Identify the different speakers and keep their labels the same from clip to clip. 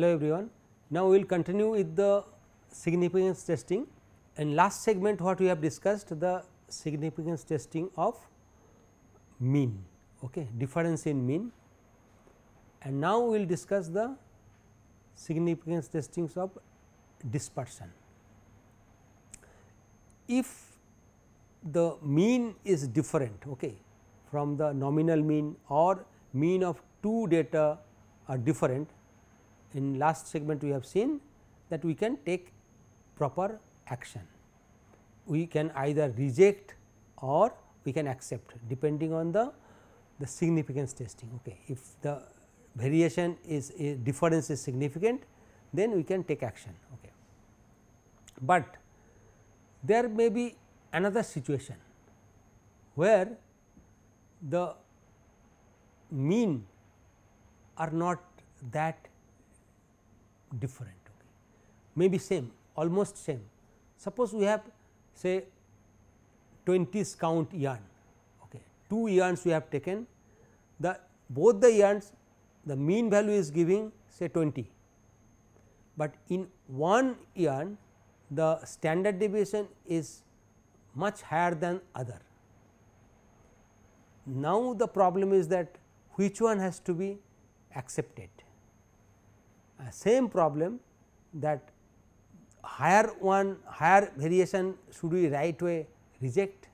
Speaker 1: Hello everyone. Now, we will continue with the significance testing and last segment what we have discussed the significance testing of mean okay, difference in mean and now we will discuss the significance testings of dispersion. If the mean is different okay, from the nominal mean or mean of two data are different in last segment we have seen that we can take proper action. We can either reject or we can accept depending on the the significance testing. Okay. If the variation is difference is significant then we can take action. Okay. But there may be another situation where the mean are not that different okay. maybe same almost same. Suppose we have say 20 count yarn okay. 2 yarns we have taken the both the yarns the mean value is giving say 20, but in one yarn the standard deviation is much higher than other. Now, the problem is that which one has to be accepted. Uh, same problem that higher one higher variation should we right way reject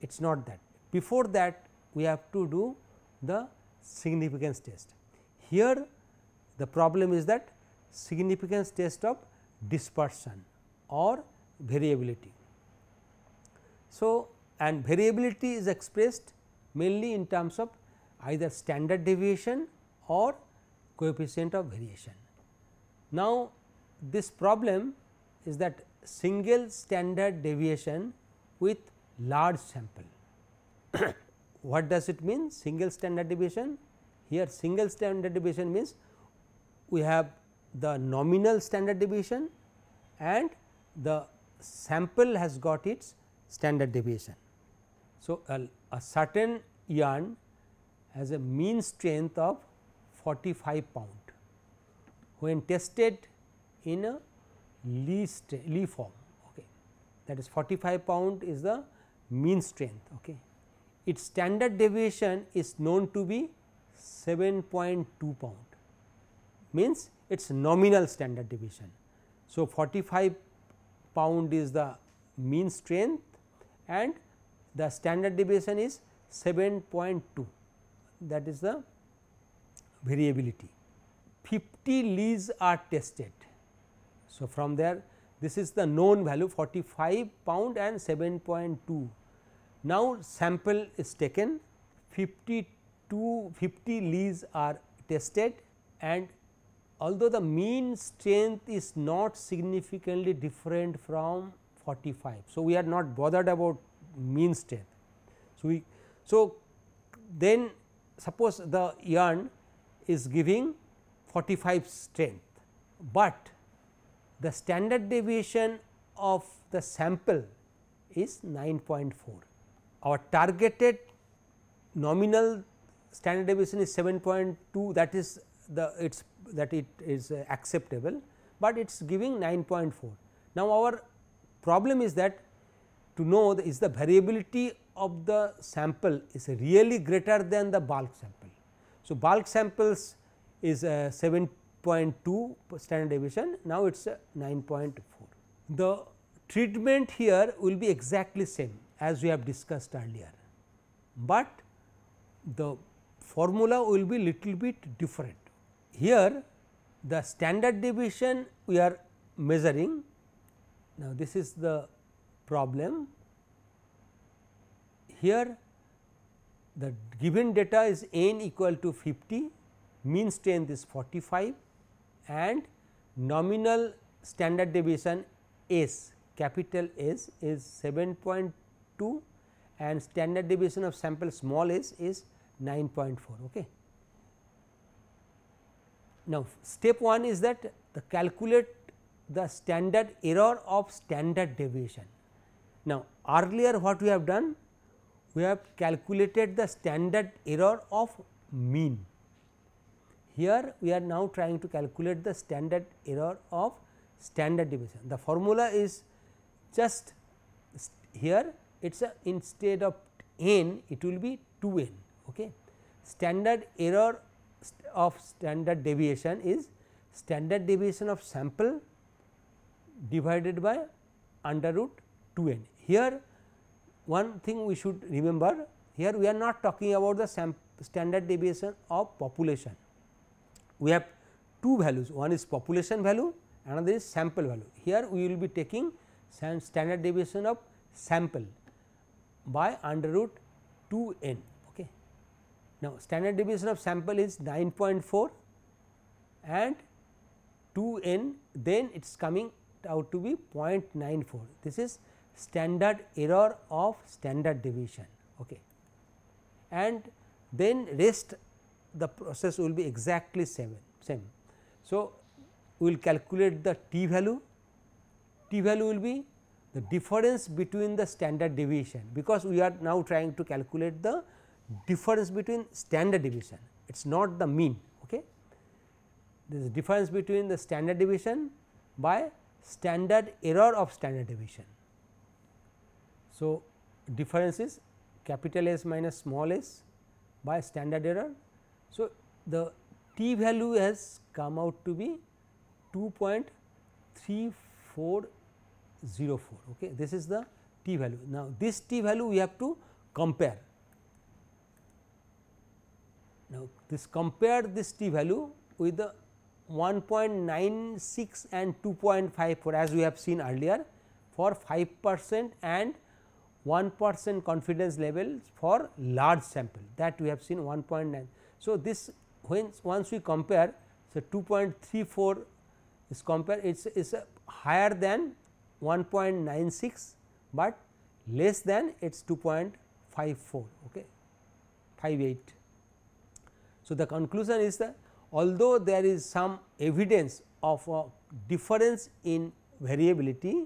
Speaker 1: it is not that. Before that we have to do the significance test. Here the problem is that significance test of dispersion or variability. So, and variability is expressed mainly in terms of either standard deviation or coefficient of variation. Now, this problem is that single standard deviation with large sample. what does it mean single standard deviation? Here single standard deviation means we have the nominal standard deviation and the sample has got its standard deviation. So, a, a certain yarn has a mean strength of 45 pound when tested in a lea, lea form okay. that is 45 pound is the mean strength. Okay its standard deviation is known to be 7.2 pound means its nominal standard deviation. So, 45 pound is the mean strength and the standard deviation is 7.2 that is the variability. 50 leas are tested. So, from there this is the known value 45 pound and 7.2 now, sample is taken 52 50 leas are tested and although the mean strength is not significantly different from 45. So, we are not bothered about mean strength. So, we so then suppose the yarn is giving 45 strength, but the standard deviation of the sample is 9.4 our targeted nominal standard deviation is 7.2 that is the its that it is acceptable, but it is giving 9.4. Now, our problem is that to know the, is the variability of the sample is really greater than the bulk sample. So, bulk samples is uh, 7.2 standard deviation now it is uh, 9.4. The treatment here will be exactly same as we have discussed earlier, but the formula will be little bit different. Here the standard deviation we are measuring. Now, this is the problem. Here the given data is n equal to 50, mean strength is 45 and nominal standard deviation S capital S is 7.2 and standard deviation of sample small s is 9.4. Okay. Now, step 1 is that the calculate the standard error of standard deviation. Now, earlier what we have done? We have calculated the standard error of mean. here we are now trying to calculate the standard error of standard deviation. The formula is just here it is a instead of n it will be 2 n. Okay. Standard error of standard deviation is standard deviation of sample divided by under root 2 n. Here one thing we should remember here we are not talking about the standard deviation of population. We have two values one is population value another is sample value. Here we will be taking standard deviation of sample by under root 2 n. Okay. Now, standard deviation of sample is 9.4 and 2 n then it is coming out to be 0.94. This is standard error of standard deviation. Okay. And then rest the process will be exactly same. same. So, we will calculate the t value, t value will be the difference between the standard deviation because we are now trying to calculate the difference between standard deviation it is not the mean okay there is difference between the standard deviation by standard error of standard deviation so difference is capital S minus small s by standard error. So the t value has come out to be 2.34 04 okay? This is the t value. Now this t value we have to compare. Now this compare this t value with the 1.96 and 2.54 as we have seen earlier for 5 percent and 1 percent confidence level for large sample that we have seen 1.9. So, this when once we compare so 2.34 is compare it is higher than 1.96, but less than it is 2.54 okay 58. So, the conclusion is that although there is some evidence of a difference in variability,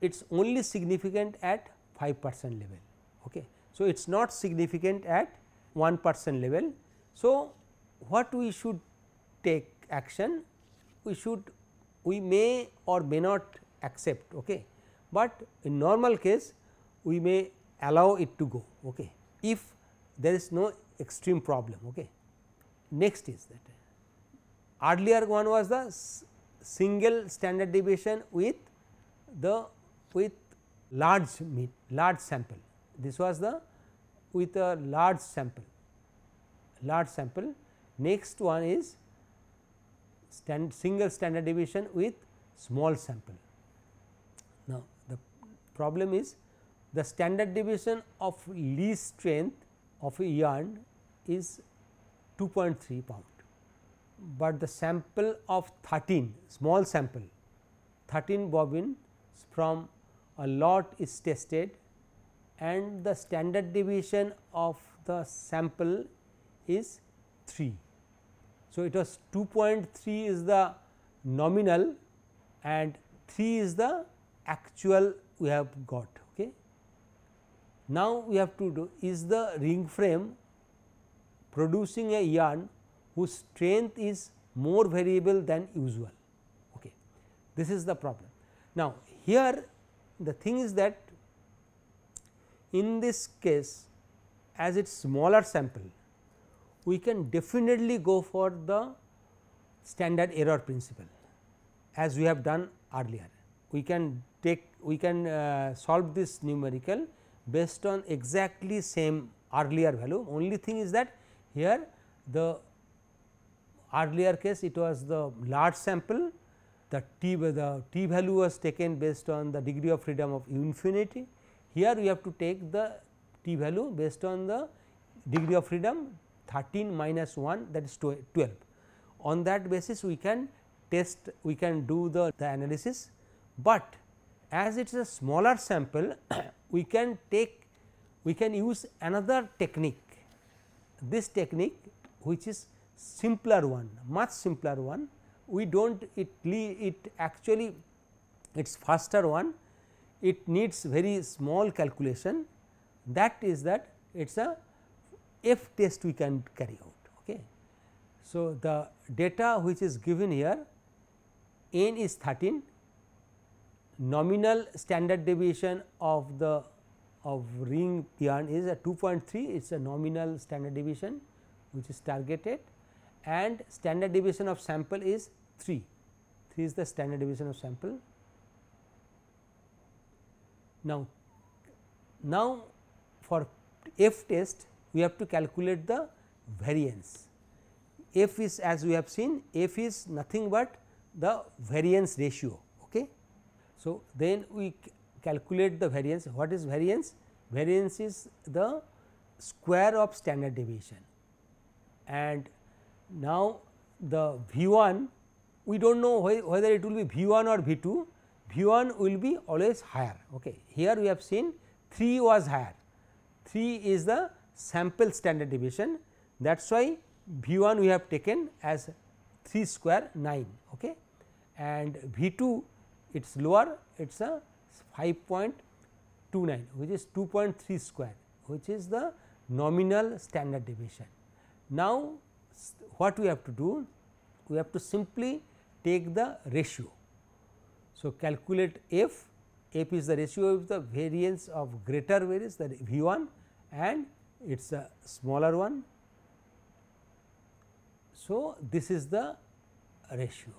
Speaker 1: it is only significant at 5 percent level. Okay. So, it is not significant at 1 percent level. So, what we should take action? We should we may or may not accept, okay. but in normal case we may allow it to go okay, if there is no extreme problem. Okay. Next is that earlier one was the single standard deviation with the with large mean large sample. This was the with a large sample. Large sample. Next one is stand single standard deviation with small sample. Now, the problem is the standard deviation of lea strength of a yarn is 2.3 pound, but the sample of 13 small sample 13 bobbins from a lot is tested and the standard deviation of the sample is 3. So, it was 2.3 is the nominal and 3 is the actual we have got. Okay. Now, we have to do is the ring frame producing a yarn whose strength is more variable than usual. Okay. This is the problem. Now, here the thing is that in this case as it is smaller sample we can definitely go for the standard error principle as we have done earlier. We can take we can uh, solve this numerical based on exactly same earlier value only thing is that here the earlier case it was the large sample the t the t value was taken based on the degree of freedom of infinity. Here we have to take the t value based on the degree of freedom 13 minus 1 that is 12 on that basis we can test we can do the, the analysis. But as it is a smaller sample we can take we can use another technique. This technique which is simpler one much simpler one we do not it it actually it is faster one. It needs very small calculation. That is that it is a f test we can carry out okay? So, the data which is given here n is 13 nominal standard deviation of the of ring yarn is a 2.3 it is a nominal standard deviation which is targeted. And standard deviation of sample is 3 3 is the standard deviation of sample. Now, now for f test we have to calculate the variance. F is as we have seen f is nothing but the variance ratio okay? So, then we calculate the variance. What is variance? Variance is the square of standard deviation. And now the V 1 we do not know wh whether it will be V 1 or V 2, V 1 will be always higher. Okay. Here we have seen 3 was higher, 3 is the sample standard deviation that is why V 1 we have taken as 3 square 9 okay. and V 2 it is lower it is a 5.29 which is 2.3 square which is the nominal standard deviation. Now, what we have to do? We have to simply take the ratio. So, calculate f, f is the ratio of the variance of greater variance that V 1 and it is a smaller one. So, this is the ratio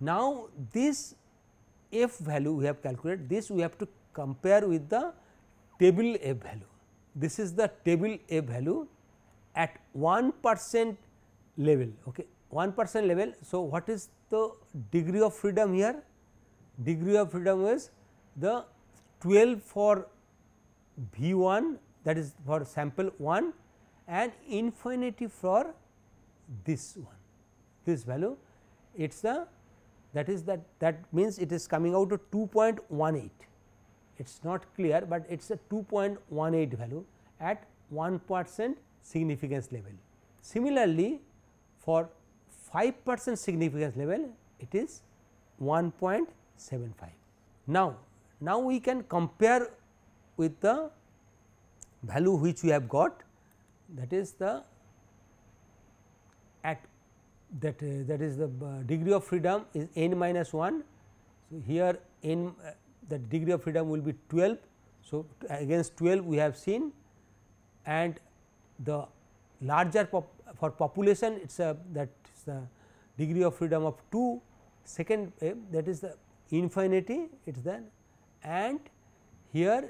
Speaker 1: now, this f value we have calculated this we have to compare with the table f value. This is the table f value at 1 percent level okay 1 percent level. So, what is the degree of freedom here? Degree of freedom is the 12 for V 1 that is for sample 1 and infinity for this one this value it is the that is that that means it is coming out to 2.18 it is not clear, but it is a 2.18 value at 1 percent significance level. Similarly, for 5 percent significance level it is 1.75. Now, now we can compare with the value which we have got that is the at that uh, that is the uh, degree of freedom is n minus 1. So, here n uh, the degree of freedom will be 12. So, against 12 we have seen and the larger pop for population it is a that is the degree of freedom of 2 second uh, that is the infinity it is then and here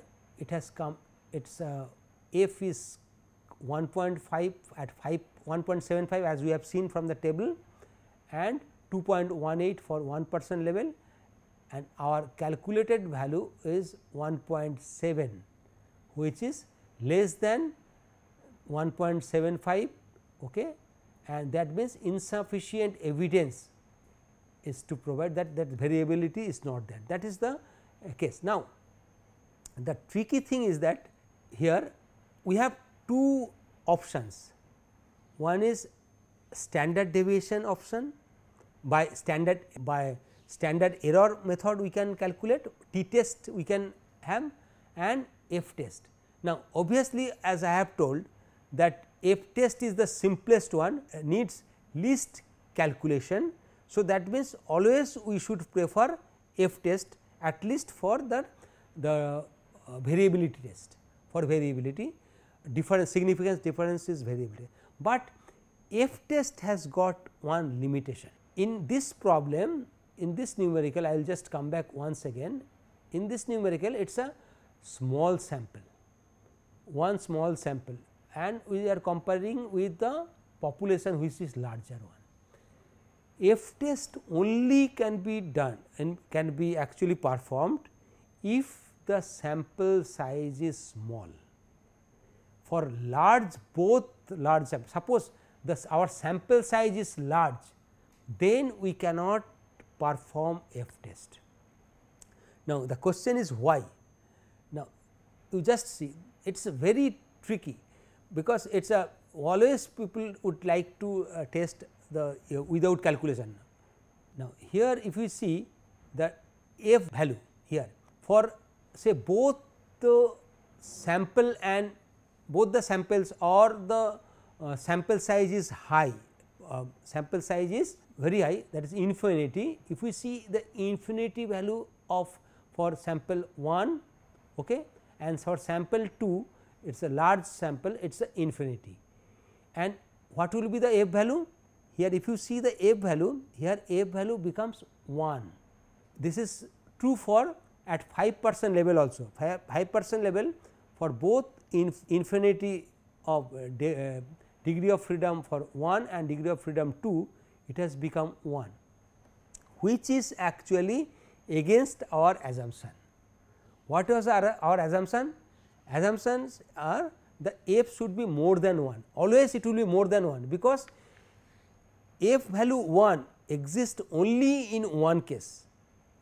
Speaker 1: it has come it is uh, f is 1.5 at 5 1.75 as we have seen from the table and 2.18 for 1 percent level and our calculated value is 1.7 which is less than 1.75 okay, and that means insufficient evidence is to provide that that variability is not there that is the uh, case. Now, the tricky thing is that here we have two options one is standard deviation option by standard by standard error method we can calculate t test we can have and f test. Now, obviously as I have told that f test is the simplest one uh, needs least calculation. So, that means always we should prefer f test at least for the, the uh, variability test. For variability different significance difference is variability, but f test has got one limitation. In this problem in this numerical I will just come back once again. In this numerical it is a small sample. One small sample and we are comparing with the population which is larger one. F test only can be done and can be actually performed if the sample size is small for large both large. Suppose this our sample size is large, then we cannot perform F test. Now, the question is why? Now, you just see it is very tricky because it is a always people would like to uh, test the uh, without calculation. Now, here if you see the f value here for say both the sample and both the samples or the uh, sample size is high uh, sample size is very high that is infinity. If we see the infinity value of for sample 1 okay, and for sample 2 it is a large sample it is a infinity. And what will be the f value? Here if you see the f value here f value becomes 1. This is true for at 5 percent level also 5 percent level for both inf infinity of uh, de, uh, degree of freedom for 1 and degree of freedom 2 it has become 1 which is actually against our assumption. What was our, our assumption? Assumptions are the f should be more than 1 always it will be more than 1 because f value 1 exists only in one case.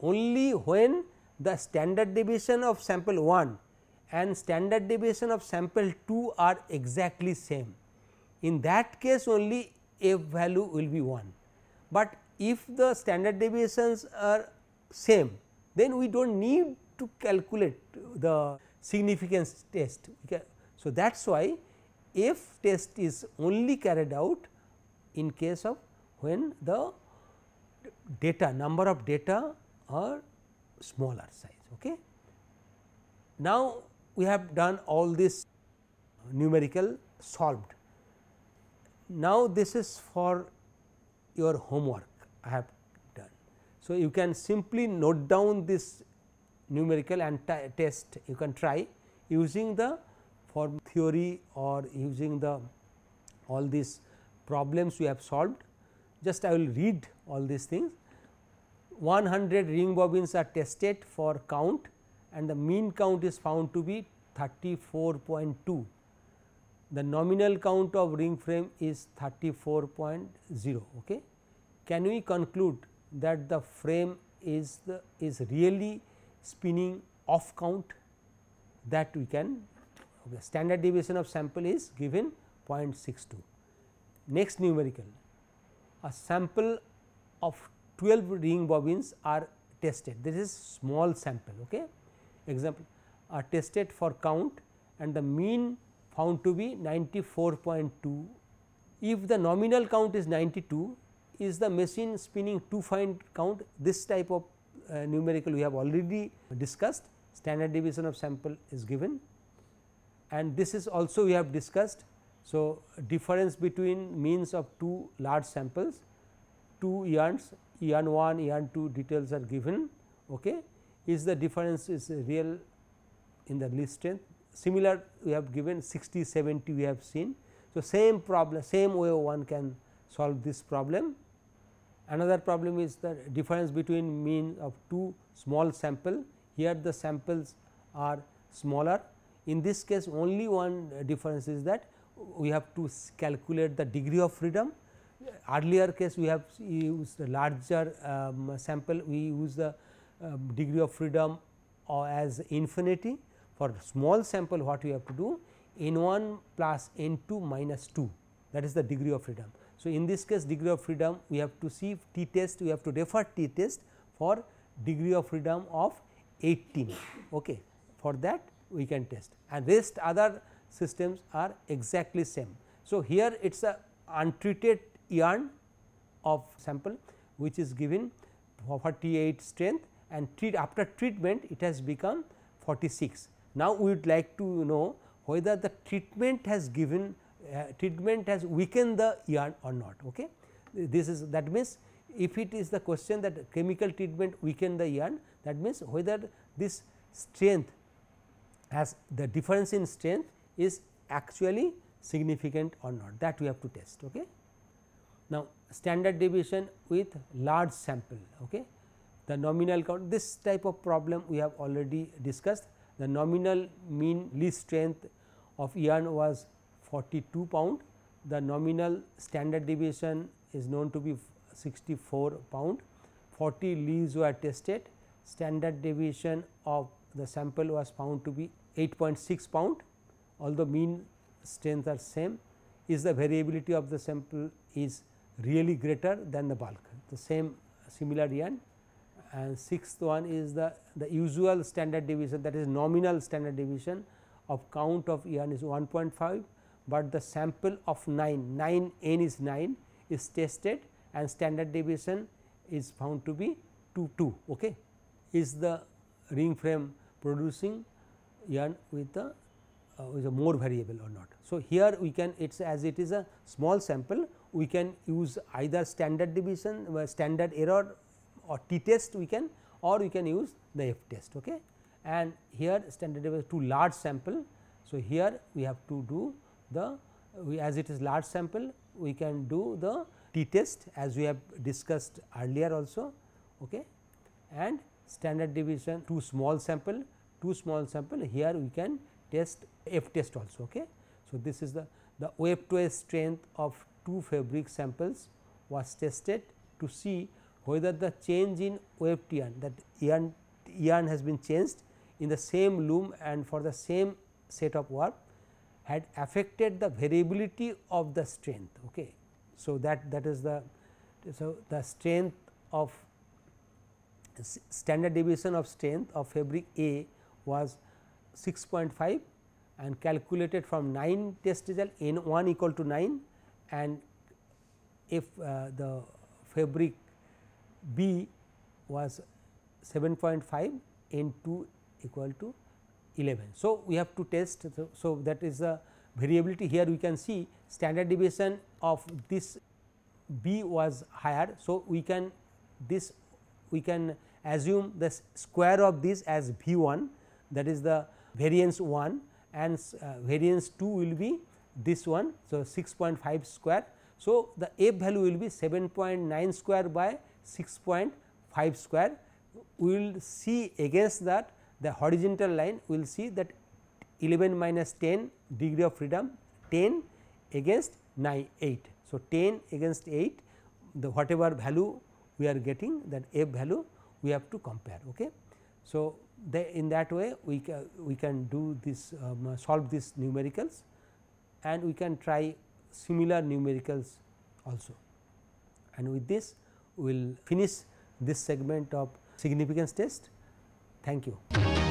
Speaker 1: Only when the standard deviation of sample 1 and standard deviation of sample 2 are exactly same. In that case only f value will be 1, but if the standard deviations are same then we do not need to calculate the significance test. So, that is why f test is only carried out in case of when the data number of data are smaller size. Okay. Now, we have done all this numerical solved. Now, this is for your homework I have done. So, you can simply note down this numerical and test you can try using the form theory or using the all these problems we have solved. Just I will read all these things 100 ring bobbins are tested for count and the mean count is found to be 34.2. The nominal count of ring frame is 34.0. Okay. Can we conclude that the frame is the is really spinning off count that we can okay. standard deviation of sample is given 0.62. Next numerical a sample of 12 ring bobbins are tested this is small sample okay example are tested for count and the mean found to be 94.2 if the nominal count is 92 is the machine spinning to find count this type of Uh, numerical we have already discussed standard deviation of sample is given and this is also we have discussed. So, difference between means of two large samples two yarns yarn 1 yarn 2 details are given okay is the difference is real in the lea strength similar we have given 60 70 we have seen. So, same problem same way one can solve this problem. Another problem is the difference between mean of two small sample. Here the samples are smaller. In this case only one difference is that we have to calculate the degree of freedom. Earlier case we have used larger um, sample. We use the um, degree of freedom or as infinity. For small sample what we have to do? N 1 plus n 2 minus 2 that is the degree of freedom. So, in this case degree of freedom we have to see t test we have to refer t test for degree of freedom of 18 okay. for that we can test and rest other systems are exactly same. So, here it is a untreated yarn of sample which is given 48 strength and treat after treatment it has become 46. Now, we would like to know whether the treatment has given Uh, treatment has weakened the yarn or not. Okay. This is that means, if it is the question that chemical treatment weaken the yarn that means, whether this strength has the difference in strength is actually significant or not that we have to test. Okay. Now, standard deviation with large sample. Okay. The nominal count this type of problem we have already discussed the nominal mean lea strength of yarn was 42 pound. The nominal standard deviation is known to be 64 pound. 40 leaves were tested. Standard deviation of the sample was found to be 8.6 pound although mean strength are same. Is the variability of the sample is really greater than the bulk. The same similar yarn. And sixth one is the, the usual standard deviation that is nominal standard deviation of count of yarn is 1.5, but the sample of 9 9 n is 9 is tested and standard deviation is found to be 2 2 okay is the ring frame producing yarn with the uh, with a more variable or not. So, here we can it is as it is a small sample we can use either standard deviation uh, standard error or t test we can or we can use the f test okay. and here standard deviation is too large sample. So, here we have to do the we as it is large sample we can do the t test as we have discussed earlier also okay. and standard deviation too small sample too small sample here we can test f test also. Okay. So, this is the the web to strength of two fabric samples was tested to see whether the change in weft yarn that yarn yarn has been changed in the same loom and for the same set of work had affected the variability of the strength. Okay. So, that that is the so the strength of standard deviation of strength of fabric A was 6.5 and calculated from 9 test result n 1 equal to 9 and if uh, the fabric B was 7.5 n 2 equal to 11. So, we have to test. So, so, that is the variability here we can see standard deviation of this B was higher. So, we can this we can assume the square of this as V 1 that is the variance 1 and uh, variance 2 will be this one. So, 6.5 square. So, the f value will be 7.9 square by 6.5 square. We will see against that the horizontal line we will see that 11 minus 10 degree of freedom 10 against 9 8. So, 10 against 8 the whatever value we are getting that f value we have to compare. Okay. So, in that way we, ca we can do this um, solve these numericals and we can try similar numericals also. And with this we will finish this segment of significance test. Thank you.